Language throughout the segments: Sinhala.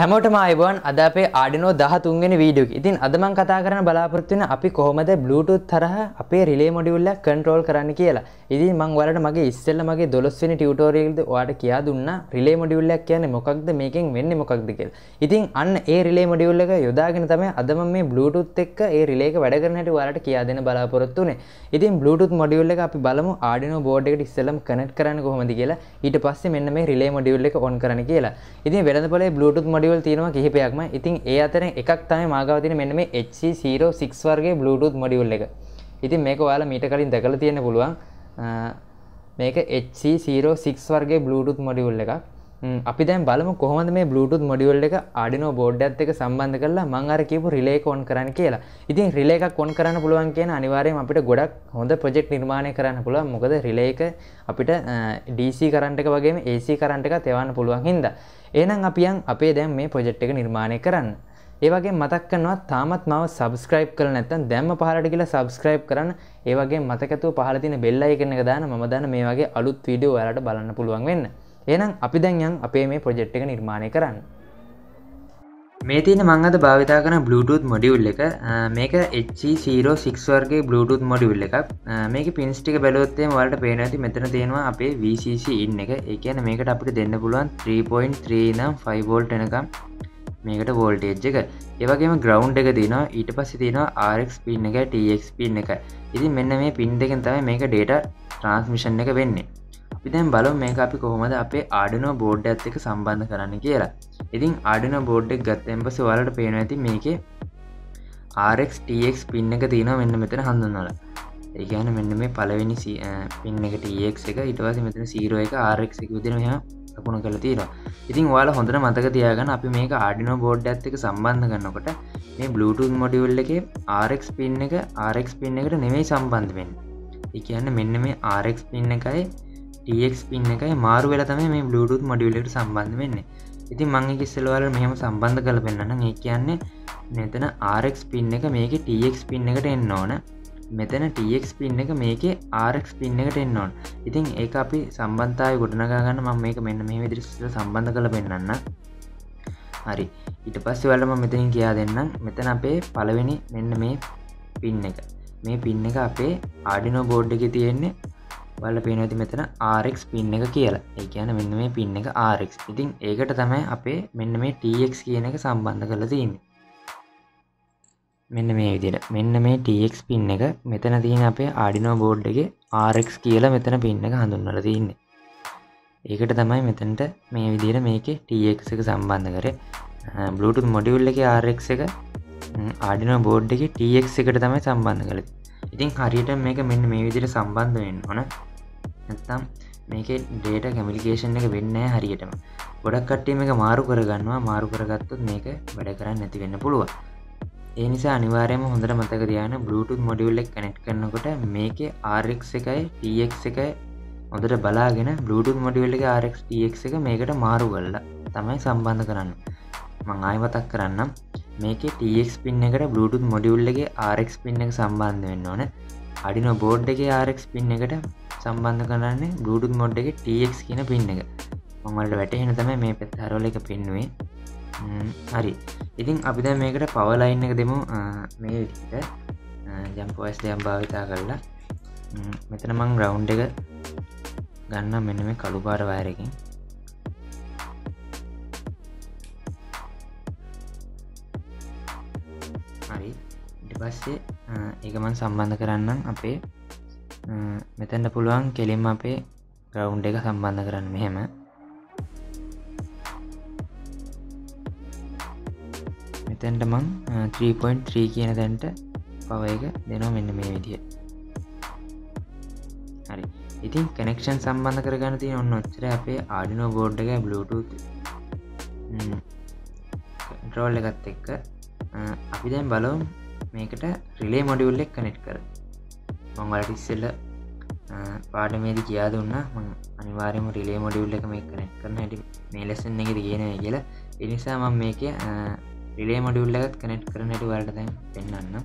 හැමෝටම අයිබන් අද අපේ ආඩිනෝ දහ තුන්ගෙන වීඩියෝ ඉතින් අදමං කතා කරන බලාපොරත්තුවෙන අපි කොහොමද බ්ලූටුත් තරහ අපේ රිලේ මොඩියුල්ල කන්ට්‍රෝල් කරන්න කියලා. ඉතින් මං වලට මගේ ඉස්සෙල්ල මගේ දොළොස්වෙනි ටියුටෝරියල්ද ඔයාට කියා දුන්න රිලේ මොඩියුල්ලක් කියන්නේ මොකක්ද මේකෙන් වෙන්නේ මොකක්ද කියලා. ඉතින් අන්න ඒ රිලේ මොඩියුල්ල එක යොදාගෙන තමයි අද මම මේ බ්ලූටුත් එක්ක ඒ රිලේක වැඩ කරන හැටි ඔයාලට කියා දෙන්න බලාපොරොත්තු වෙන්නේ. ඉතින් බ්ලූටුත් මොඩියුල් එක අපි බලමු ආඩිනෝ බෝඩ් එකට ඉස්සෙල්ලම කනෙක්ට් කරන්න කොහොමද කියලා. ඊට පස්සේ මෙන්න මේ රිලේ මොඩියුල් එක ඔන් කරන්න කියලා. ඉතින් වෙළඳපොලේ බ්ලූටුත් මොඩියුල් තියෙනවා කිහිපයක්ම ඉතින් ඒ අතරින් එකක් තමයි මාගාව තියෙන මෙන්න මේ HC06 වර්ගයේ බ්ලූටුත් මොඩියුල් එක ඉතින් මේක ඔයාලා මීට කලින් දැකලා තියෙන්න පුළුවන් මේක HC06 වර්ගයේ බ්ලූටුත් මොඩියුල් එකක් අපි දැන් බලමු කොහොමද මේ බ්ලූටුත් මොඩියුල් එක ආඩිනෝ බෝඩ් එකත් එක්ක සම්බන්ධ කරලා මම අර කියපු රිලේ එක ඔන් කරන්න කියලා. ඉතින් රිලේ එකක් ඔන් කරන්න පුළුවන් කියන අනිවාර්යයෙන් අපිට ගොඩක් හොඳ ප්‍රොජෙක්ට් නිර්මාණය කරන්න පුළුවන්. මොකද රිලේ එක අපිට DC කරන්ට් එක වගේම AC කරන්ට් එකත් එවන්න පුළුවන් හින්දා. එහෙනම් අපි යන් අපේ දැන් මේ ප්‍රොජෙක්ට් එක නිර්මාණය කරන්න. ඒ වගේ මතක් කරනවා තාමත් මාව සබස්ක්‍රයිබ් කරලා නැත්නම් දැම්ම පහලට ගිහලා සබස්ක්‍රයිබ් කරන්න. ඒ වගේම මතකතුව පහල තියෙන බෙල් අයිකන් එක දාන්න මම දාන මේ වගේ අලුත් වීඩියෝ ඔයාලට බලන්න පුළුවන් වෙන්න. එහෙනම් අපි දැන් යන් අපේ මේ ප්‍රොජෙක්ට් එක නිර්මාණය කරන්න. මේ තියෙන මං අද භාවිතා කරන Bluetooth මොඩියුල් එක මේක HC06 වර්ගේ Bluetooth මොඩියුල් එකක් මේක පින්ස් ටික බැලුවොත් එහෙම ඔයාලට පේනවා ඇති මෙතන තියෙනවා අපේ VCC in එක. ඒ කියන්නේ මේකට අපිට දෙන්න පුළුවන් 3.3 ඉඳන් 5 volt එනකම් මේකට වෝල්ටේජ් එක. ඒ වගේම ground එක තියෙනවා ඊට පස්සේ තියෙනවා RX pin එක TX pin එක. ඉතින් මෙන්න මේ pin දෙකෙන් තමයි මේක data transmission එක වෙන්නේ. අපි දැන් බලමු මේක අපි කොහොමද අපේ ආඩිනෝ බෝඩ් එකත් එක්ක සම්බන්ධ කරන්න කියලා. ඉතින් ආඩිනෝ බෝඩ් එක ගත්තෙන් පස්සේ ඔයාලට පේනවා ඇති මේකේ RX TX පින් එක තියෙනවා මෙන්න මෙතන හඳුන්වලා. ඒ කියන්නේ මෙන්න මේ පළවෙනි පින් එක TX එක ඊට පස්සේ මෙතන 0 එක RX එක විදිහට මෙහෙම ලකුණු කරලා තියෙනවා. ඉතින් ඔයාලා හොඳට මතක තියාගන්න අපි මේක ආඩිනෝ බෝඩ් එකත් එක්ක සම්බන්ධ කරනකොට මේ Bluetooth මොඩියුල් එකේ RX පින් එක RX පින් එකට නෙමෙයි සම්බන්ධ වෙන්නේ. ඒ කියන්නේ මෙන්න මේ RX පින් එකයි ටක් පින් එකයි මාරු වෙල තම මේ බ්ලුටුත් මොඩියලට සම්බන්ධ වෙන්නේ ඉතින් මංගේ කිස්සලවල මෙහම සම්බන්ධ කළ පෙන්න්න ඒ කියන්නේ මෙතන ආරක් පින් එක මේක ටක් පින් එකට එන්න ඕන. මෙතන ටක් පින් එක මේක ආරක් පින් එකට එන්න ඕන්. ඉතින් ඒ අපි සම්බන්ධය ගොඩනගන්න ම මේක මෙන්න මේ විදිරිස්ල සම්බන්ධ කළ පෙන්න්න හරි. ඉට පස්ස වලම මෙතනින් කියා දෙන්නම්. මෙතන අපේ පළවෙනි මෙන්න මේ පින් එක. මේ පින් එක අපේ ආඩිනෝ බෝඩ් එක තියෙන්නේ වල පේනති මෙතන ආරක් පින් එක කියලා. ඒ කියන මෙන්න මේ පින් එක ආරක් ඉතින් ඒකට තමයි අපේ මෙන්න මේ TX කියන එක සම්බන්ධ කළ තියන්න. මෙන්න මේ විදිට මෙන්න මේ TX පින් එක මෙතන තියෙන අපේ ආඩිනෝ බෝඩ් එක ආරක් කියලා මෙතන පින් එක හඳුන්වල තියන්නේ. ඒකට තමයි මෙතැන්ට මේ විදිර මේක TX එක සම්බන්ධ කර. බලුටු මොඩියුල්ල එක ආරක් එක ආඩිනෝ බෝඩ් එක TX එකට තමයි සම්බන්ධ කළ ඉතින් හරියට මේක මෙන්න මේ විදිට සම්බන්ධ වෙන්න ඕන. නැත්තම් මේක ඩේට කමිලිකේෂන් එක වෙන්න හරියටම. ගොඩක් කට්ටේ මේක මාරු කරගන්නවා. මාරු කරගත්තොත් මේක වැඩ කරන්න නැති වෙන්න පුළුව ඒ නිසා අනිවාරයම හොඳට මතක තියන බලුටුත් මොඩියුල්ලෙක් කනෙක්් කරනකොට මේක RX එකයි TX එකයි හොඳට බලාගෙන බලුටුත් මොඩියුල්ල එක RX TX එක මේකට මාරු කල්ලා තමයි සම්බන්ධ කරන්න. මං ආයමතක් කරන්නම්. මේක TX පින් එකට බලුටුත් මොඩියුල්ලගේ RX පින් එක සම්බන්ධ වෙන්න ඕන. අඩිනෝ බෝඩ් එක RX පින් එකට සම්බන්ධ කරන්නේ බලුටුත් මොඩ් එක TX කියන පින් එක. මමල්ට වැටහෙන තම මේ පෙත් හරෝල එක පෙන්නුවේ. හරි. ඉතින් අපි දැ මේකට පවලයින්න එක දෙමු. මේ විදිට ජම්පෝස් දෙයම් භාවිතා කරලා. මෙතන මං ග්‍රවන්් එක ගන්න මෙන්න මේ කළු පාර වයරකින් හරි. ඉට පස්සේ ඒකමන් සම්බන්ධ කරන්නම් අපේ මෙතැන්ට පුළුවන් කෙලින්ම අපේ ග්‍රවුන්් එක සම්බන්ධ කරන්න මෙහෙම. මෙතැන්ට මං 3.3 කියන තැන්ට පව එක දෙනවා මෙන්න මේ විදිය. හරි. ඉතින් කනෙක්ෂන් සම්බන්ධ කරගන්න තිය ඔන්න ඔච්චර අපේ ආඩිනෝ බෝඩ් එක Bluetooth. ට්‍රෝල් එකත් එක්ක අපි දැන් බලවම් මේකට රිලේ මොඩියුල්ලෙක් කනෙට් කර මංවලට ඉස්සෙල්ල පාඩමේදි කියා දුන්න. අනිවාරම රිලේ මොඩියුල්ල එක මේ කනෙට් කරන හැටි මේ ලෙසන් එක කියන කියලා. එනිසා මම මේක රිලේ මොඩියුල්ලගත් කනෙට් කරන හැටි වලට දැන් පෙන්න්න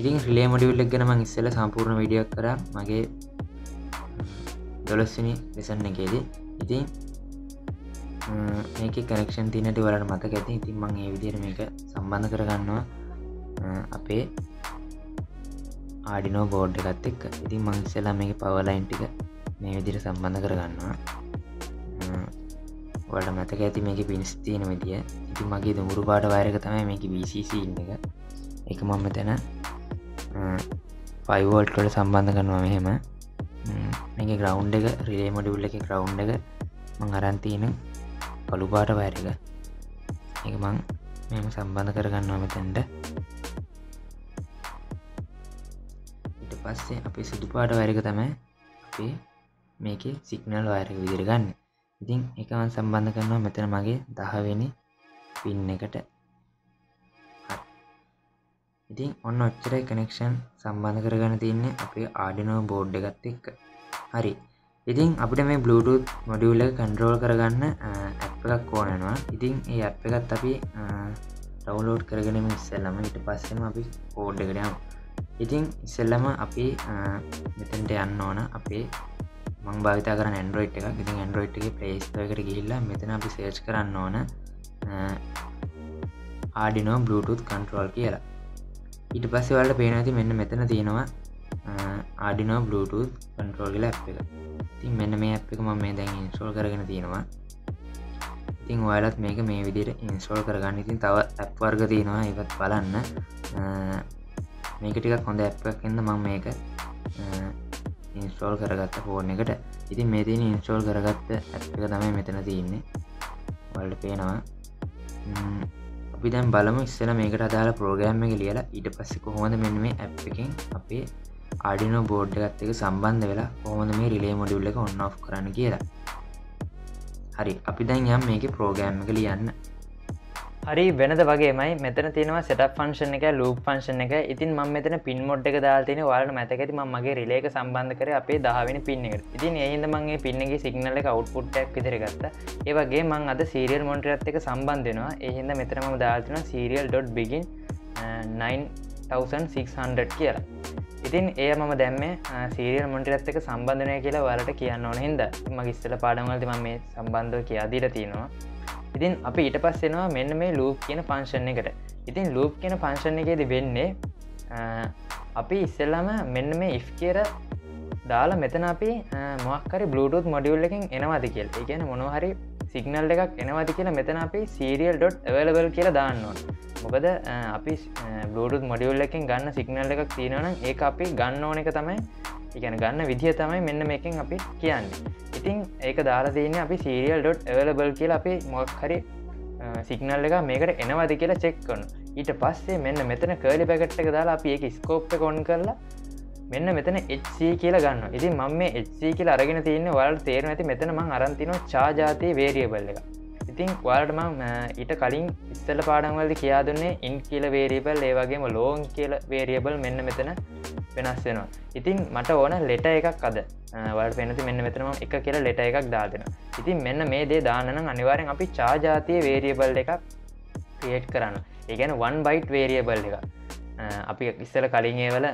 ඉතින් රිලේ මොඩියුල්ලක් ගැන මං ඉස්සල සම්පූර්ණ විඩියක් කර. මගේ දොළොස්වනි ලෙසන්න එකේදී. ඉතින් මේක කනෙක්ෂන් තිනට වලට මතක ඇති. ඉතින් මං ඒ විදිර මේක සම්බන්ධ කරගන්නවා. අපේ ආඩිනෝ බෝඩ් එකත් එක් ඉතින් මංසලා මේක පවලයින් ටික මේ විදිර සම්බන්ධ කරගන්නවා. වලට මතක ඇති මේක පිනිස් තියෙන විදිිය. ඉති මගේ දුමුරු පාට වයරක තමයි මේක BCC ඉන්න එක. එක මම මෙතැන පයිවෝල්ට්වල සම්බන්ධ කරනවා මෙහෙම. මේක ග්‍රවන්් එක රිලේ මොඩිවුල්ල එක ග්‍රවන්් එක මං අරන්තියන පළු පාට වයර එක. එක මං මෙම සම්බන්ධ කරගන්නවා මෙතැන්ට. පස්සේ අපි සුදු පාට වයරක තමයි අපේ මේක සිගනල් වයරක විදිර ගන්න. ඉතින් එකවන් සම්බන්ධ කරනවා මෙතන මගේ දහවෙනි පින් එකට. ඉතින් ඔන්න ඔච්චරයි කනෙක්ෂන් සම්බන්ධ කරගන්න තියන්නේ අපේ ආඩිනෝ බෝඩ් එකත් එක්ක. හරි. ඉතින් අපිට මේ Bluetooth මොඩියුල කන්ට්‍රෝල් කරගන්න ඇප් එකක් ඕනනවා ඉතින් ඒ ඇප් එකත් අපි ඩවලෝඩ් කරගෙනම ඉස්සල්ලම ඉට පස්සෙම අපි කෝඩ් එකටයම් ඉතින් ඉස්සෙල්ලම අපි මෙතන්ට යන්න ඕන. අපේ මං භාවිතා කරන ඇන්ඩරෝයිට් එක ඉතින් ඇන්ඩරෝයිට් එක පලේස්තකට ගිහිල්ලා මෙතන අපි සේච් කරන්න ඕන ආඩිනෝ Bluetooth කන්ට්‍රෝල් කියලා. ඊට පස්සේ වලට පේන ඇති මෙන්න මෙතන තියෙනවා ආඩිනෝ Bluetooth කන්ට්‍රෝල් කියලා ඇ් එක. තින් මෙන්න මේ ඇ් එක ම මේ දැන් ඉන්ස්ටෝල් කරගෙන තියෙනවා. ඉතින් ඔයාලත් මේක මේ විදිට ඉන්ස්ටෝල් කරගන්න. ඉතින් තව ඇප් වර්ග තියෙනවා. ඒවත් බලන්න. මේක ටිකක් හොඳ ඇප්ක් එන්න මං මේක ඉන්ස්ටෝල් කරගත්ත ෆෝර්න එකට. ඉතින් මේ තින ඉන්ස්ටෝල් කරගත්ත ඇ් එක තමයි මෙතන තියන්නේ. වල්ට පේනවා. අපි දැන් බලමු ඉස්සල මේකට අදාල ප්‍රෝග්‍රෑම් එක ලියලා ඊට පස්සෙ කොහොමද මෙන්න මේ ඇ් එකින් අපේ ආඩිනෝ බෝඩ් එකත් එක සම්බන්ධ වෙලා කොහොමද මේ රිලේ මොඩියුල්ල එක ඔන්න ඔ් කරන්න කියලා. හරි. අපි දැන් යම් මේක ප්‍රෝග්‍රෑම් එක ලියන්න. හරි වෙනද වගේමයි. මෙතන තියෙනවා සට ෆංශන එක ලූප ෆංශන එක. ඉතින් ම මෙතන පින් මොඩ් එක දාල්තින වාලට මතකති ම මගේ රිලේක සම්බන්ධ කර අපේ දහවෙන පින්නෙකට ඉතින් එහිද මගේ පින්නගේ සිගනල එක අවට්පුට්ටක් විදිරගත්ත ඒවගේ මං අද සීරියල් මොන්ටරත් එක සම්බන්ධනවා එහින්ද මෙතනම දාල්තින සීරියල්.බිගින් 9600 කියලා. ඉතින් ඒ මම දැම්ම සීරියල් මොන්ටරත් එක සම්බන්ධනය කියලා වලට කියන්න ඕන හිද මගිස්සල පාඩමල්ති ම මේ සම්බන්ධව කියාදීර තියෙනවා. ඉතින් අපි ඊට පස්සෙනවා මෙන්න මේ ලූප් කියන පංශණ එකට. ඉතින් ලූප් කියන පංශණ එකේද වෙන්නේ අපි ඉස්සෙල්ලම මෙන්න මේ ඉෆ් කියර දාලා මෙතන අපි මොක්කරි බලුටුත් මොඩියුල් එකින් එනවාද කියල්. ගැන මොනහරි සිගනල් එකක් එනවාද කියලා මෙතන අපි සීරියල්.වලබල් කියලා දාන්නවා මොකද අපි බලුටුත් මොඩියුල් එකින් ගන්න සිගනල් එකක් තියෙනවන ඒ අපි ගන්න ඕන එක තමයි ඉගැන ගන්න විදිහ තමයි මෙන්න මේකින් අපි කියන්නේ. ඉතින් ඒක දාලා තියන්නේ අපි සීරියල්.වලබල් කියලා අපි මොක් හරි සිගනල් එක මේකට එනවාද කියලා චෙක් කනු ඊට පස්සේ මෙන්න මෙතන කර්ලි පැකට් එක දාලා අපි ඒක ස්කෝප්ට කොන් කරලා මෙන්න මෙතන HC කියලා ගන්න ඉතින් මම මේ HC කියලා අරගෙන තියන්න වලට තේරන ඇති මෙතන මං අරන්තින චාජාතය වේරියබල් එක. ඉතින් වලටම ඊට කලින් ඉස්සල පාඩන්වලද කියා දුන්නේ ඉන් කියල වේරියබල් ඒවගේම ලෝන් කියල වේරියබල් මෙන්න මෙතන වෙනස් වෙනවා. ඉතින් මට ඕන ලෙට එකක් අද. වට පෙනති මෙන්න මෙතනම එක කියලා ලෙට එකක් දාදෙන. ඉතින් මෙන්න මේ දේ දානන අනිවාරෙන් අපි චාජාතිය වේරියබල් එකක් ක්‍රියට් කරන්න. ඒගැන වන් බයිට් වේරියබල් එක අපි ඉස්සල කලින් ඒවල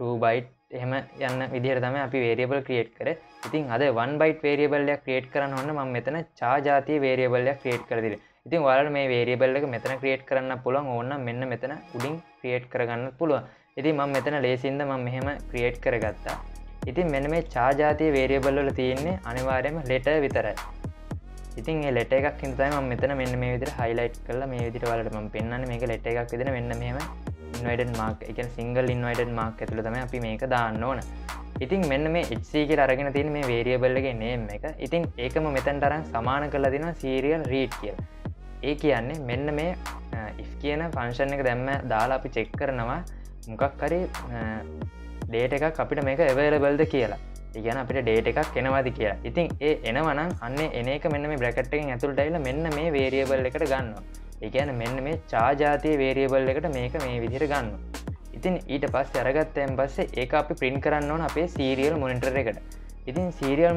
2බයිට් එහෙම යන්න විදිර තම අපි වේරියබල් ක්‍රියට් කර. ඉතින් අද වන් බයිට් වේරියබල්ලයක් ක්‍රියට් කරන්න ඔන්න ම මෙතන චාජාතිය වේරියබල්ලයක් ක්‍රියට් කරදිර ඉතින් වල මේ වේරියබල්ල එක මෙතන ක්‍රියට් කරන්න පුළන් ඕන්න මෙන්න මෙතන උඩින් ක්‍රියට් කරගන්න පුළුව ඉතින් මං මෙතන ලේසින්ද ම මෙහෙම ක්‍රියට් කරගත්තා. ඉතින් මෙන්න මේ චාජාතිය වේරියබල්ල තියෙන්නේ අනිවාර්යම ලෙට විතරයි. ඉතින් ලෙට එකක් හිතයි ම මෙතන මෙන්න මේ විදිර හයිලයිට් කල මේ විදිර වලට ම පෙන්න්න මේක ලෙට එකක් විදිර මෙන්න මෙම ඉන්වයිඩ මාක් එක සිංගල් ඉන්වයිඩ මාක් ඇතුළ තම අපි මේක දාන්න ඕන. ඉතින් මෙන්න මේ එ්සේක අරගෙන තින් මේ වේරියබල්ලගේ නේම් එක. ඉතින් ඒකම මෙතැන් තරම් සමාන කල දින සීරියල් රීට් කිය ඒ කියන්නේ මෙන්න මේ ඉස් කියන ෆංශන් එක දැම්ම දාලා අපි චෙක් කරනවා. මොකක් හරි ඩේට එකක් අපිට මේක එවලබල්ද කියලා. ඉගැන අපිට ඩේට එකක් එනවාද කියලා. ඉතින් ඒ එනවනම් අන්න එන එක මෙන්න මේ බ්‍රකට්ටෙන් ඇතුළටයිල මෙන්න මේ වේරියබල් එකට ගන්න ඒගැන මෙන්න මේ චාජාතිය වේරියබල් එකට මේක මේ විදිර ගන්න ඉතින් ඊට පස් අරගත්තයන් පස්සේ ඒ අපි පින් කරන්න ඕන අපේ සීරියල් මොනිටර එකට. ඉතින් සීරියල්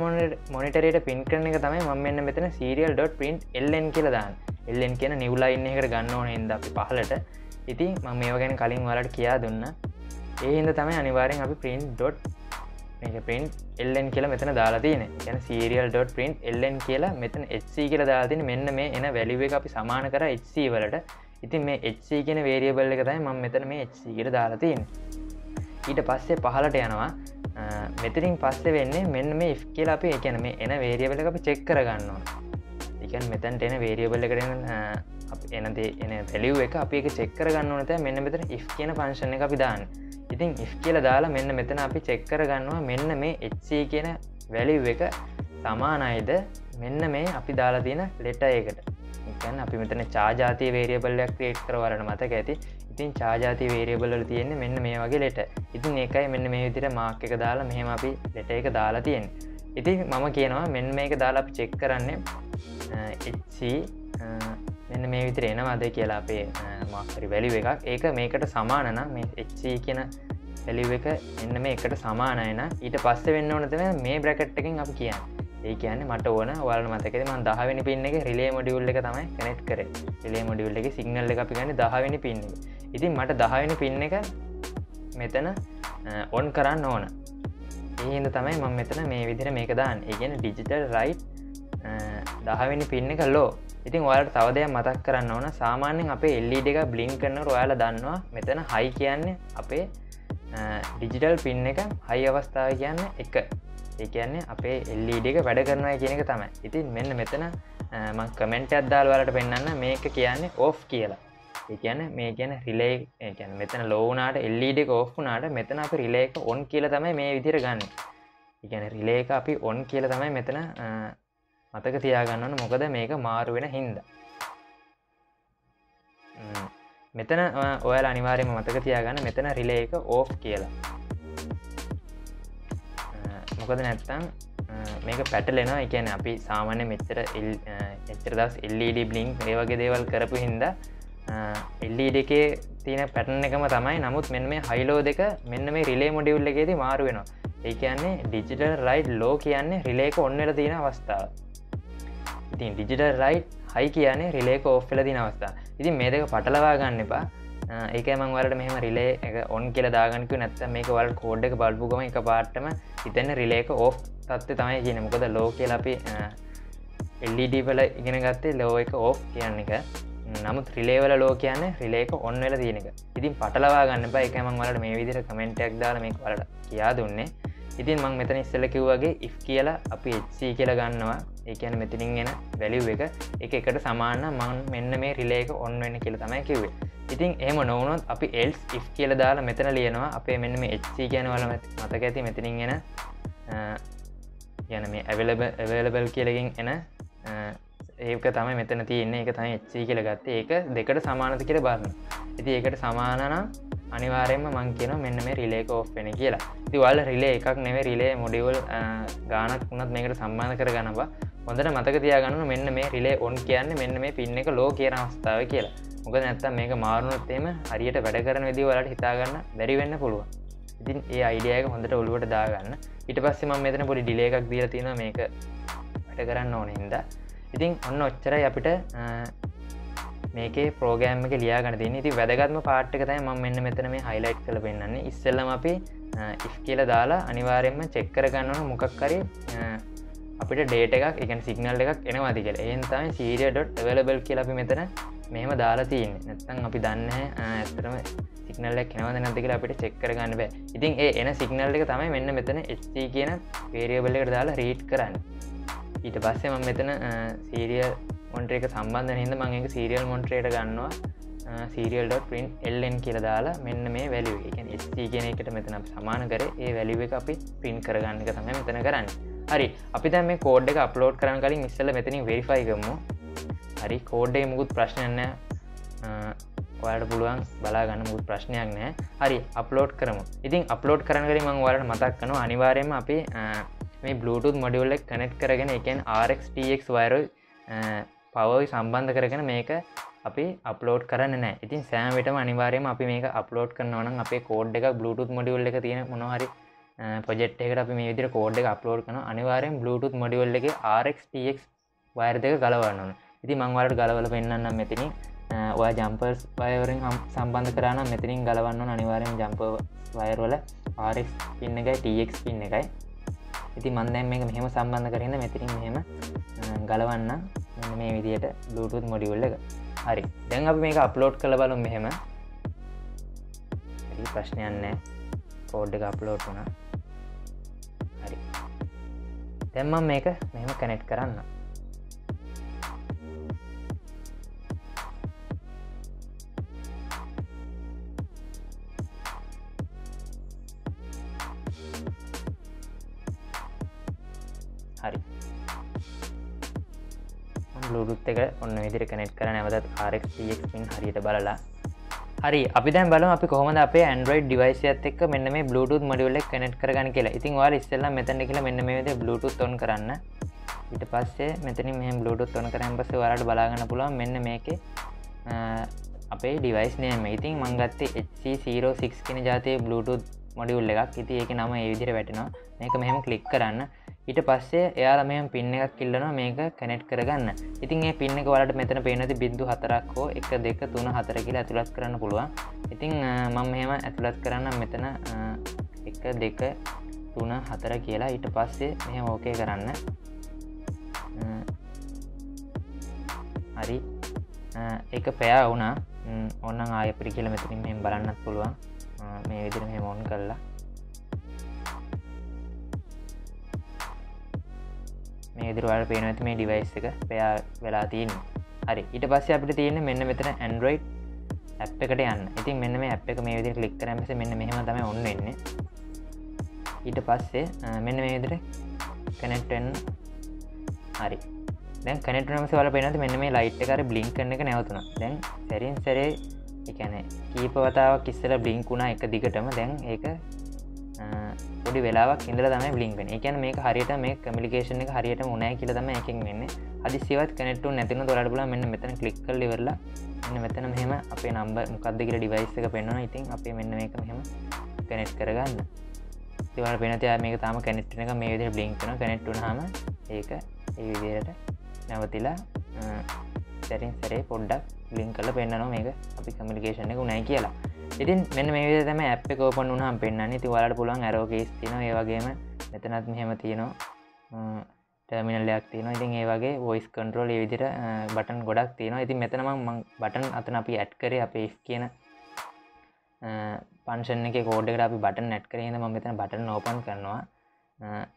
මොනිටරයට පින් කරන එක තමයි ම මෙන්න මෙතන සීරියල්.පින්ට් එල්ලෙන් කියලදාන්න එල්ලෙන් කියන නිවලයින්න එකට ගන්න ඕන ඉද අපි පහලට ඉතින් ම මේවා ගැන කලින් වලට කියා දුන්න. ඒ හිද තමයි අනිවාරෙන් අපි පින් ඩොට් මේක පින්් එල්ලෙන් කියලා මෙතන දාලා තියෙන ගැන සීරියල්.පින්් එල්ලෙන් කියලා මෙතන එC කියලා දාතින මෙන්න මේ එන වැලිුව එක අපි සමාන කර එC වලට. ඉතින් මේ එC කියෙන වේරියබල් එක තයි ම මෙතන මේ එC කියර දාලා තියෙන ඊට පස්සේ පහලට යනවා. මෙතරින් පස්සේ වෙන්නේ මෙන්න මේ ඉ් කියලා අපේ එකන මේ එන වේරියබල අපි චෙක් කරගන්නවා එකන් මෙතැන්ට එන වේරියබල්ල කරන එනදේ එන පැලිව් එක අපි එක චෙක්කර ගන්න නත මෙන්න මෙතන ඉ් කියන පංශණ එක අපි දාන්න. ඉතින් ඉ් කියල දාලා මෙන්න මෙතන අපි චෙක්කර ගන්නවා මෙන්න මේ එච්චී කියන වැලිව් එක සමානයිද? මෙන්න මේ අපි දාලා තියෙන ලෙට ඒකට එකන් අපි මෙතන චාජාතිය වේරියබල්ලයක් ක්‍රේට් කරවරන මතක ඇති. ඉතින් චාජාති වේරියබල්ල තියෙන්නේ මෙන්න මේ වගේ ලෙට ඉතින් ඒකයි මෙන්න මේ විදිර මාක් එක දාලා මෙහෙම අපි ලෙට එක දාලා තියෙන් ඉතින් මම කියනවා මෙන්න මේක දාලා අපි චෙක් කරන්නේ මෙන්න මේ විතර එනවාද කියලා අපේ මාකරි වැලිව එකක්. ඒක මේකට සමානන මේ එච්චී කියන පැලිව එක එන්න මේ එකට සමානයන ඊට පස්ස වෙන්න ඕනතම මේ බ්‍රකට්ටකින් අපි කියන්න. ඒ කියන්නේ මට ඕන වල මතකෙද මන් දහවෙනි පින්න එක රිලේ මොඩියුල්ල එක තමයි කනෙට් කර. රිලේ මොඩියුල්ල එක සිගනල්ල එක අපි ගන්න දහවෙනි පින්න ඉතින් මට දහවෙනි පින්න එක මෙතන ඔන් කරන්න ඕන. ඒහින්ද තමයි මං මෙතන මේ විදිර මේක දාන්න. ඒගෙන ඩිජිටල් රයි් දහවෙනි පින්න එක ලෝ ඉතින් ඔයාලට තවදයක් මතක් කරන්න ඕන. සාමාන්‍යෙන් අපේ එල්ලීඩ එක බ්ලිං කරන රොයාල දන්නවා මෙතන හයි කියන්නේ අපේ ඩිජිටල් පින් එක හයි අවස්ථාව කියන්න එක. ඒ කියන්නේ අපේ එල්ලීඩ එක වැඩ කරනවා කියන එක තමයි. ඉතින් මෙන්න මෙතන මං කමෙන්ට අද්දාල් වලට පෙන්න්න මේක කියන්නේ ඕෆ් කියලා. ඒ කියන මේ කියන රිලේ කියන මෙතන ලෝනාට එල්ලීඩ එක ඕෆ්නාට මෙතන අප රිලේක ඔන් කියල තමයි මේ විදිර ගන්න. ඉගැන රිලේක අපි ඔන් කියල තමයි මෙතන මතක තියාගන්නවන මොකද මේක මාරුවෙන හින්ද. මෙතන ඔයාල අනිවාරයම මතක තියාගන්න මෙතන රිලේ එක ඕෆ් කියලා. මොකද නැත්තං මේක පැටලෙනවා. එකන අපි සාමාන්‍ය මෙච්චර එච්චර දස් එල්ඩ බ්ලිං ඒ වගේ දේවල් කරපු හින්ද එල්ඩ එකේ තියෙන පැටන එකම තමයි. නමුත් මෙන්න මේ හයිලෝ දෙක මෙන්න මේ රිලේ මොඩියුල්ල එකේති මාරු වෙනවා. ඒ කියන්නේ ඩිජිටල් රයිඩ් ලෝ කියන්නේ රිලේක ඔන්නල තියෙන අවස්ථාව. ඉතින් ඩිජිටල් රයිට් හයි කියන්නේ රිලේක ඔෆ්ල දින අවස්ථා. ඉතින් මේ දෙක පටලවා ගන්න එපා. ඒක මං වලට මෙහම රිලේ එක ඔන් කියල දාගනක නැත්ත මේක වල් කෝඩ් එක බල්පුගම එක පාටම හිතන්න රිලේක ඕෆ් තත්ව තමයි කියන මොකද ලෝ කියල අපි එල්ඩ පල ඉගෙන ගත්තේ ලෝ එක ඕෆ් කියන්න එක. නමුත් රිලේවල ලෝ කියන්න රිලේක ඔන්වෙල තියෙනක ඉතින් පටලවා ගන්න බා එකමං වලට මේ විදිර කමෙන්ටක් දාල මේ වලට කියා දුන්නේ. ඉතින් මං මෙතන ඉස්සල කිව්වගේ ඉ් කියලා අපි එච්සී කියලා ගන්නවා. ඒකන මෙතිනින් එෙන වැලිව් එක එක එකට සමාන මං මෙන්න මේ රිලේක ඔන්න වෙන්න කියල තමයි කිවේ ඉතින් එහම නොවනොත් අපි එල්ස් ඉ් කියල දාලා මෙතන ලියනවා. අපේ මෙන්න මේ එච්සී කියන වල මතක ඇති මෙතිනින් එෙන යන මේ ඇවලබල් කියලකින් එන ඒක තමයි මෙතන තියන්නේ. එක තම එච්චී කියල ගත්තේ. ඒක දෙකට සමානත කියල බාන්න ඉති ඒකට සමානනම් අනිවාරයෙන්ම මං කියන මෙන්න මේ රිලේක ඔෆ් වෙන කියලා. තිවල් රිලේ එකක් නෙව රිලේ මොඩිවල් ගානක් වුණත් මේකට සම්බන්ධ කර ගනවා හොඳට මතක තියාගන්න මෙන්න මේ රිලේ ඔන් කියන්න මෙන්න මේ පින්න එක ලෝ කියන අවස්ථාව කියලා. මොක නැත්තම් මේක මාරුණොත්තේම හරියට වැඩ කරන විදි වලට හිතාගන්න බැරිවෙන්න පුළුවන්. ඉතින් ඒ අයිඩියයක හොඳට ඔළුවට දාගන්න. ඉට පස්සේ ම මෙතන පොඩි ඩිලේ එකක් දීල තියෙන මේක වැඩ කරන්න ඕන හින්ද. ඉතින් ඔන්න ඔච්චරයි අපිට මේකේ ප්‍රෝගෑම් එක ලියාගන තින ති වැදගත්ම පාට්කතයි ම මෙන්න මෙතන මේ හයිලයිට් කළ පෙන්න්නේ ඉස්සල්ලම අපි ඉස් කියල දාලා අනිවාරයෙන්ම චෙක්කර ගන්නවන මොකක්කරි අපිට ඩේට එකක් එක සිගනල් එකක් එනවාති කියල. එන්තම සීරිය.ඩොට් වෙලබල් කියල අපි මෙතන මෙහම දාලා තියන්න. නැත්තන් අපි දන්න ඇතරම සිගනල්ලක් එනවද නැතික අපිට චෙක්කර ගන්න බෑ. ඉතින් ඒ එන සිගනල් එක තමයි මෙන්න මෙතන HT කියන වේරියබල්ල එකට දාලා රීට් කරන්න. ඊට පස්සේ ම මෙතන සීරිය මොන්ට්‍රේක සම්බන්ධ හිද මංක සීරියල් මොන්ට්‍රේට ගන්නවා. සීරියල්.පින් එල්ලෙන් කියල දාලා මෙන්න මේ වැලිව එක. ස්T කියන එකට මෙතන සමාන කර. ඒ වැලිව එක අපි පින් කරගන්න එක තමයි මෙතන කරන්න. හරි. අපි දැම මේ කෝඩ් එක අප්ලෝඩ් කරන කලින් ඉස්සල මෙතනින් වෙරිෆයිගමු හරි. කෝඩ්ඩේ මුකුත් ප්‍රශ්නයන්න ඔයාට පුළුවන් බලාගන්න මුත් ප්‍රශ්නයක් නෑ හරි. අප්ලෝඩ් කරමු. ඉතින් අප්ලෝඩ් කරන කරින් මං වලට මතක් කනු අනිවාරයම අපි මේ බluටුත් මොඩියල්ලෙක් කනෙට් කරගෙන එකෙන් RxTX වයර පවයි සම්බන්ධ කරගෙන මේක අපි අප්ලෝඩ් කරන්න නෑ ඉතින් සෑමටම අනිවාරයම අපි මේක අප්ලෝඩ් කරනවන අපේ කෝඩ් එක බluටුත් මොඩියල්ල එක තියෙන මොනහරි පොජෙට් එකට අපි මේ විදිර කෝඩ් එක අප්ලෝඩ් කන අනිවාරයෙන් බluටුත් මොඩියල්ල එක RxTX වයර දෙක ගලවන්නන ඉති මංවලට ගලවල පෙන්න්නම් මෙතිනි ඔය ජම්පර්ස් පයවරින් සම්බන්ධ කරන මෙතිරින් ගලවන්න අනිවාරයෙන් ජම්ප වයරවල ආරක් පින්න එකයි ටක් පින්න එකයි. ඉති මන්දැන් මේක මෙහෙම සම්බන්ධ කරන්න මෙතිරින් මෙහෙම ගලවන්න මෙන්න මේ විදියට බluetooth මොඩිවල්ල එක. හරි. දැන් අප මේක අප්ලෝඩ් කළ බලු මෙහෙම. ප්‍රශ්නයන්න කෝඩ් එක අප්ලෝඩ් වුණ. හරි. දැම්ම මේක මෙහෙම කනෙට් කරන්න ලුරුත් එක ඔන්න විදිර කනෙට් කර නැවතත් ආරක්ක්ින් හරියට බලලා. හරි අපි දැන් බලම අපි කොහොමද අපේ ඇන්ඩරෝයිඩ් ඩිවයිසියත් එක් මෙන්න මේ බluetooth මොඩියුල්ල කනෙට් කරගන්න කියලා. ඉතින් වාල ඉස්සල්ල මෙතැන කියලා මෙන්න මේද බluetooth ඔන් කරන්න. ඊට පස්සේ මෙතන මේ බluetooth ඔන් කරන් පස්සේ වලට බලාගන්න පුළුවන් මෙන්න මේක අපේ ඩිවයිස් නෑම. ඉතින් මංගත්තේ HC06 කෙන ජාතය බluetooth මොඩියුල්ල එකක්. ඉති ඒක නම ඒ විදිර වැටෙනවා. මේක මෙහෙම කලික් කරන්න. ඊට පස්සේ එයාල මෙම පින්න එකක් කිල්ලනවා මේක කැනෙට් කරගන්න. ඉතින් ඒ පින්න එක වලට මෙතන පේනති බින්දු හතරක් හෝ එක දෙක තුන හතර කියලා ඇතුළත් කරන්න පුළුවන්. ඉතිං මං මෙහෙම ඇතුළත් කරන්න මෙතන එක දෙක තුන හතර කියලා. ඊට පස්සේ මෙහ ඕකේ කරන්න. හරි. එක පෑ වුණා. ඔන්න ආය පිරි කියල මෙතනින් මෙම බලන්නත් පුළුවන්. මේ විදිර මෙ මොන් කරලා. මේ දිරවල් පේන ඇති මේ ඩිවයිස් එක. පයා වෙලා තියන්න හරි. ඊට පස්ස අපිට තියෙන මෙන්න මෙතන ඇන්ඩරෝයිඩ් ඇ් එකට යන්න. ඉතින් මෙන්න මේ ඇ් එක මේ විදි කලික් කරමස මෙන්න මෙහම තම ඔන්න එන්න ඊට පස්සේ මෙන්න මේ විදිර කනෙක්ටන් හරි. දැන් කනෙටනමස වල පෙනති මෙන්න මේ ලයිට් කර බ්ලිින්ක් කන්න එක නැවතුන දැන් සැරින් සැරේ එකන කීපවතාවක් කිස්සල බ්ලිංකුණා එක දිගටම. දැන් ඒක පොඩි වෙලාවක් ඉඳල තම බ්ලිින්කන එකන මේ හරියට මේ කමිකේෂන එක හරියට මුණෑ කියල තම එකින් වෙන්න අදි සිවත් කනෙට්ටු නැතින දොරට බල මෙන්න මෙතන කලික්කල් ඉවරලා එන්න මෙතන මෙහෙම අපේ නම්බ මොකක්දකට ඩිවයිස් එක පෙන්වන ඉතින් අපේ මෙන්න මේක මෙහෙම කනෙට් කරගන්න. තිවල පෙනති මේක තාම කැනෙට්න එක මේ විදිර බ්ලිංකන කනෙට්ටුන හම ඒක ඒ විදියට නැවතිලා සැරින් සරේ පොඩ්ඩක් ලිින් කල පෙන්න්නනවා මේක අපි කමිකේෂන එක උනයි කියලා. ඉතින් මෙන්න මේ තම ඇප් කෝපන් වුහම් පෙන්න්න ති වලට පුළන් ඇරෝකේස් තින ඒවගේම මෙතනත් මෙහෙම තියනවා. ටර්මිනල්ලයක් තියන ඉතින් ඒ වගේ වොයිස් කන්ට්‍රෝල් විදිර බටන් ගොඩක් තියෙනවා. ඉතින් මෙතනම මං බටන් අතන අපි ඇට් කරේ අප කියන පංශන එක කෝඩ්ඩකට අපි බටන් නැට් කරේද ම මෙතන බටන් ඕපන් කරනවා.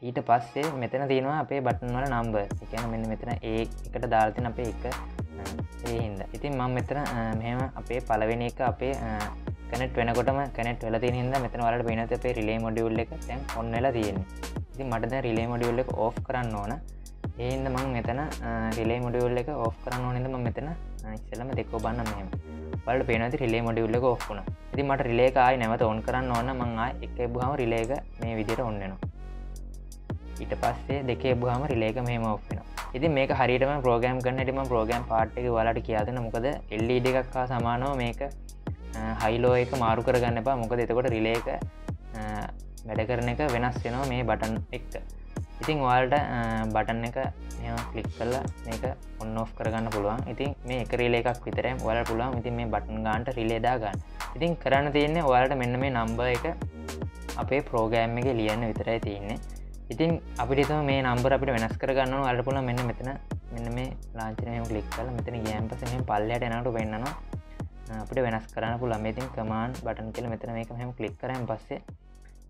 ඊට පස්සේ මෙතන තියෙනවා අපේ බටන් වල නම්බ එකන මෙන්න මෙතන ඒ එකට දාල්තින අපේ එක ඒ හින්ද. ඉතින් මං මෙතන මෙම අපේ පලවෙෙන එක අපේ කනෙට් වෙනකොටම කනෙට් වෙල තින හිද මෙතන වලට පෙනත අපේ රිලේ මොඩියුල්ල එක තැන් ඔන්නලා තියෙන්නේ. ඉති මටද රිලේ මොඩියුල්ල එක ඕෆ් කරන්න ඕන. ඒන්ද මං මෙතන රිලේ මොඩියුල්ල එක ඕෆ් කරන්න ඕනෙදම මෙතන ඉස්සලම දෙකෝ බන්න මෙම වලට පේනති රිලේ මොඩියුල්ල එක ඔෆ්ුණ ඉති මට රිලේකායි නැවත ඔන් කරන්න ඕන්න මංආ එක බුහම රිලේක මේ විදියට ඔන්නෙනවා ඊට පස්සේ දෙකේ බුහම රිලේක මෙම ඔෆ්ෙන ඉති මේක හරිටම ප්‍රෝගෑම් කන්නටම ප්‍රෝගෑම් පාට් එක වලට කියාදන මොකද එල්ලඩ එකක් හා සමානව මේක හයිලෝ එක මාරු කරගන්න එපා. මොකද එතකොට රිලේක වැඩ කරන එක වෙනස් වෙනවා මේ බටන් එක්ක. ඉතින් වාල්ට බටන් එක කලික් කල්ලා මේක ඔන්න ඔෆ් කරගන්න පුළුවන්. ඉතින් මේ එක රිලේ එකක් විතර වල පුළුවන්. ඉතින් මේ බටන් ගාන්ට රිලේදා ගන්න. ඉතින් කරන්න තියන්නේ ඔයාලට මෙන්න මේ නම්බ එක අපේ ප්‍රෝගෑම් එක ලියන්න විතරයි තියන්නේ. ඉතින් අපිට මේ නම්බර අපිට වෙනස් කරගන්න අල්ට පුල මෙන්න මෙතන මෙන්න මේ ලාංචනය කලික් කල මෙතන ගෑම්පසම පල්ලයට එනට වෙන්නවා අපිට වෙනස් කරන්න පුළ මේතින් කමාන් බටන් කියල මෙතන මේක හම කලික් කරම් පස්සේ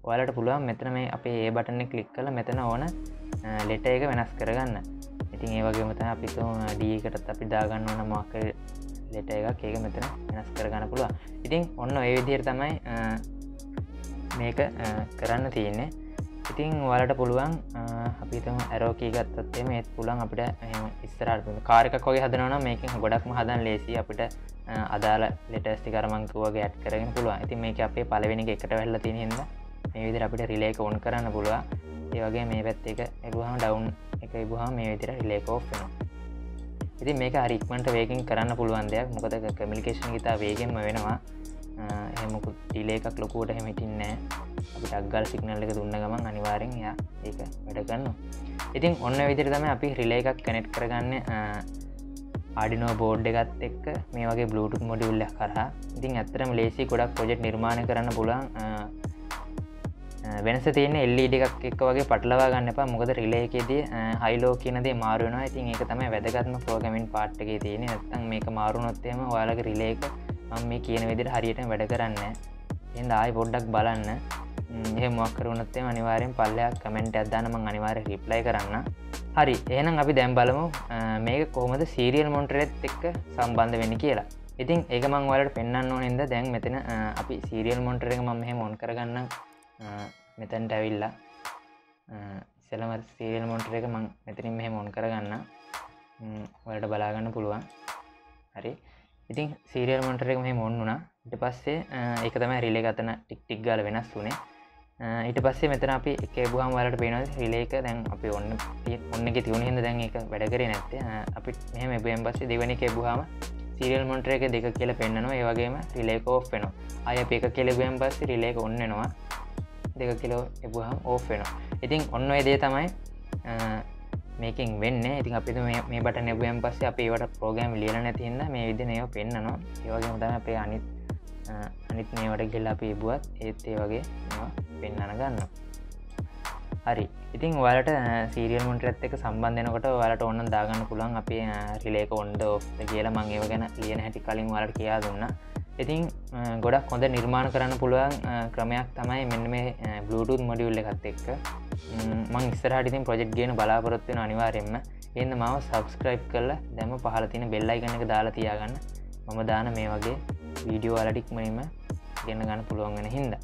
ඔයාලට පුළුවන් මෙතන මේ අපේ ඒ බටන්න කලික් කල මෙතන ඕන ලෙට එක වෙනස් කරගන්න. ඉතින් ඒ වගේ මත අපිතු ඩීකටත් අපි දාගන්න ඕන මක්ක ලෙට එකක්. ඒක මෙතන වෙනස් කරගන්න පුළුවන්. ඉතින් ඔන්න ඒ විදිර තමයි මේක කරන්න තියෙන්නේ. ඉතින් වලට පුළුවන් අපිතම ඇරෝකී ගත්තත්තේ මේත් පුළන් අපිට ඉස්සරට කාරක කොගේ හදනවන මේකින් ගොඩක්ම හදන් ලේසි. අපිට අදාල ලෙටස්ටි කරමංකුවගේ ඇත් කරගෙන පුළුවන්. ඉතින් මේක අපේ පලවෙනි එකට වෙල්ල තිනහිද මේ විදිර අපිට රිලේක ඔන් කරන්න පුළුව ඒවගේ මේ පැත් එක එබහම ඩවන්් එක ඉබහා මේ විදිර රිලේකෝ් වෙන ඉතින් මේක හරික්මට වේකින් කරන්න පුළුවන් දෙයක්. මොකද කමිකේෂන් ගතා වේගෙන්ම වෙනවා. එහෙමකු ටිලේ එකක් ලොකුවට හෙමිටින්නෑ අපි ටක්ගල් සිගනල් එක දුන්න ගමන් අනිවාරෙන් යා ඒක වැඩගන්න ඉතින් ඔන්න විදිර තම අපි රිලේ එකක් කනෙට් කරගන්න ආඩිනෝ බෝඩ් එකත් එක් මේ වගේ බ්ලුටුත් මොඩියුල්ල කරහ ඉතින් ඇත්තරම ලේසි ගොඩක් පොජෙට් නිර්මාණ කරන්න පුළන් වෙනස තියෙන එල්ලඩ එකක් එක් වගේ පටලවා ගන්න එපා. මොකද රිලේකෙදී හයිලෝ කියනදේ මාරුවන ඉතින් ඒක තමයි වැදගත්ම ප්‍රෝගමින් පාට්ටගේ තියෙන ඇත්තන් මේක මාරුණොත්තේම ඔයාලගේ රිලේක මම මේ කියන විදිර හරියට වැඩ කරන්න එද ආයි පොඩ්ඩක් බලන්න. එහ මොක්කරුණත්තේ අනිවාරෙන් පල්ලයක් කමෙන්ට් අදදානම අනිවාර රිප්ලයි කරන්න. හරි එහෙනම් අපි දැම් බලමු මේක කොහොමද සීරියල් මොන්ටරෙත් එක්ක සම්බන්ධ වෙන්න කියලා. ඉතින් ඒක මං වලට පෙන්න්න ඕනෙද දැන් මෙතන අපි සීරියල් මොන්ටර එක මම මොන් කරගන්න මෙතැන්ට ඇවිල්ලා. ඉසලම සීරියල් මොන්ටර එක මං මෙතනින් මෙහෙ මොන් කරගන්න වලට බලාගන්න පුළුවන්. හරි. ඉතින් සීරියල් මොන්ටර එක මෙහ මොන් වුණා. ඉට පස්සේ එක තමයි රිලේ ගතන ටික් ටික් ගල වෙනස් වුනේ. ඊට පස්සේ මෙතන අපි එක බුහම් වලට පේන රිලේක දැන් අපි ඔන්න ඔන්න එක තිවුණ හිද දැන් එක වැඩකරේ නැත්තේ. අපි මෙහම එබයම් පස්සේ දෙවනි එක බුහම සිරියල් මොන්ටර එක දෙක කියල පෙන්න්නනවා ඒවගේම රිලේක ඕ් වෙන අය අප එක කෙලබයම් පස්සේ රිලේක ඔන්නවා දෙක කිලෝ එබහම් ඕ් වෙනවා. ඉතින් ඔන්න ඒදේ තමයි මේකින් වෙන්න. ඉතින් අපි මේ බට නැබයම් පස්සේ අප ඒවට ප්‍රෝගෑම් ලියල නැතින්න මේ විදිනය පෙන්න්නනවා ඒවගේ තම අපේ අනිත් අනිත් මේවට ගෙල්ලා අපි බුවත් ඒත් ඒ වගේ පෙන්න්නන ගන්න හරි. ඉතින් වලට සීරියල් මොන්ටත් එක සම්බන්ධනකොට වලට ඔන්න දාගන්න පුළන් අපේ රිලේක ඔොන්ඩ ඔ් කියලා මං ඒව ගැන ලියන හැටි කලින් වලට කියා දුන්න. ඉතින් ගොඩක් හොඳ නිර්මාණ කරන්න පුළුවන් ක්‍රමයක් තමයි මෙන්න මේ බ්ලුටුත් මොඩියුල්ල එකත් එක්ක. මං ඉස්සරහටිතින් ප්‍රජෙක්් ගෙන බලාපොරොත්වෙන අනිවාරෙන්ම එන්න මාව සබස්ක්‍රයිබ් කරලා දැම පහල තින බෙල්ලයි ගනක දාලා තියාගන්න. මම දාන මේ වගේ වීඩියෝ අලටික්මනීම ගන්න ගන්න පුළුවන් වෙන හින්දා.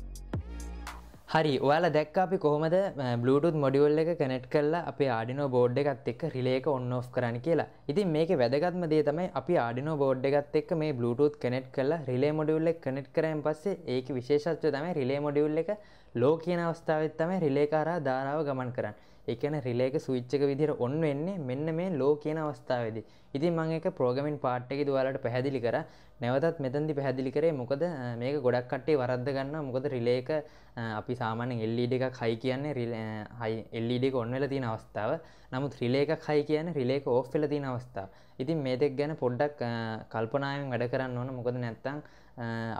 හරි ඔයාල දැක් අපි කොහොමද බ්ලුටුත් මොඩියුල් එක කනෙට් කරලා අපේ ආඩිනෝ බෝඩ් එකත් එක්ක රිලේක ඔන්න ඔෆ් කරන්න කියලා. ඉතින් මේක වැදගත්ම දේ තමයි අපි ආඩිනෝ බෝඩ් එකත් එක්ක මේ බ්ලුටුත් කනෙට් කරලා රිලේ මොඩියුල් එක කනෙට් කරයන් පස්සේ ඒක විශේෂත්ව තමයි රිලේ මොඩියුල් එක ලෝ කියන අවස්ථාවත් තමයි රිලේකාරා ධාරාව ගමන් කරන්න. එකන රිලේක සුවිච්චක විදිර ඔන්න වෙන්නේ මෙන්න මේ ලෝ කියන අවස්ථාවේද. ඉතින් මං එක ප්‍රෝගමින් පාට්ටක දුවාලට පැහැදිලි කර. නැවතත් මෙතන්දි පැහැදිලි කරේ මොකද මේක ගොඩක් කට්ටේ වරද්ද ගන්න මොකද රිලේක අපි සාමානෙන් එල්ලීඩ එකක් හයි කියන්නේ හයි එල්ලීඩ එක ඔන්නල තියෙන අවස්ථාව. නමුත් රිලේක හයි කියන රිලේක ඕෆ්ල තියෙන අවස්ථාව. ඉතින් මේතෙක් ගැන පොඩ්ඩක් කල්පනායෙන් වැඩ කරන්න ඕන. මොකද නැත්තං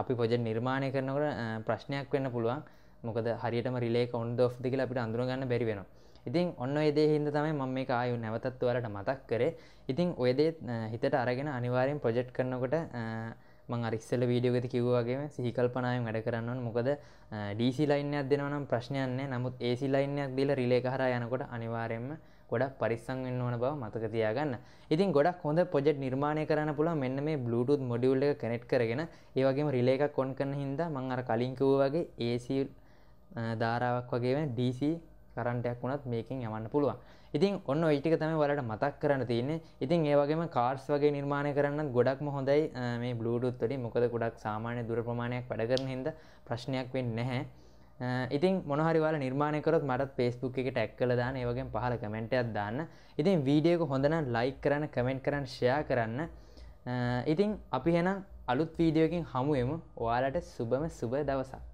අපි පොජ නිර්මාණය කරනකට ප්‍රශ්නයක් වෙන්න පුළුවන්. මොකද හරියටම රිලේක ඔන්ඩ ඔ් දෙකල අපිට අඳුරගන්න බැරි වෙනවා. ඉතින් ඔන්න ඒදේ හින්ද තමයි මම මේ ආයු නැවතත් වලට මතක් කරේ. ඉතින් ඔයදේත් හිතට අරගෙන අනිවාරයෙන් ප්‍රොජෙක්් කරනකොට මං අරිස්සල වීඩියෝගති කිව්වාගේ සිහිකල්පනායෙන් වැඩ කරන්නවන් මොකද ඩීසි ලයින්යක් දෙනවනම් ප්‍රශ්නයන්නේ නමුත් ඒසි ලයින්යක් දීල රිලේ හර යනකොට අනිවාරයෙන්ම ගොඩක් පරිස්සං වෙන්න ඕන බව මතක තියාගන්න. ඉතින් ගොඩක් හොඳ පොජෙට් නිර්මාණය කරන්න පුළ මෙන්න මේ බ්ලුටුත් මොඩියුල්ල එක කනෙට් කරගෙන ඒවගේම රිලේක කොන් කරන හින්දා මං අර කලින්කවූ වගේ ඒසි ධාරාවක් වගේ DC කරන්ටයක් වුණත් මේකින් යවන්න පුළුවන්. ඉතින් ඔන්න ඔයිටික තම වලට මතක් කරන්න තියන්නේ. ඉතින් ඒවගේම කාර්ස් වගේ නිර්මාණය කරන්න ගොඩක්ම හොඳයි. මේ බ්ලුඩුත්තොඩි මොකද ගොඩක් සාමාන්‍ය දුර ප්‍රමාණයක් වැඩකරන හිද ප්‍රශ්නයක් වෙන්න නැහැ. ඉතින් මොනහරිවාල නිර්මාණයකරත් මටත් පේස්බුක් එක ටැක් කළ දාන ඒවගේ පහල කමෙන්ටයක් දාන්න. ඉතින් වීඩියක හොඳන ලයික් කරන්න කමෙන්ට් කරන්න ෂයා කරන්න. ඉතින් අපි හෙනම් අලුත් වීඩියෝකින් හමුවමු ඔයාලට සුබම සුබ දවසක්.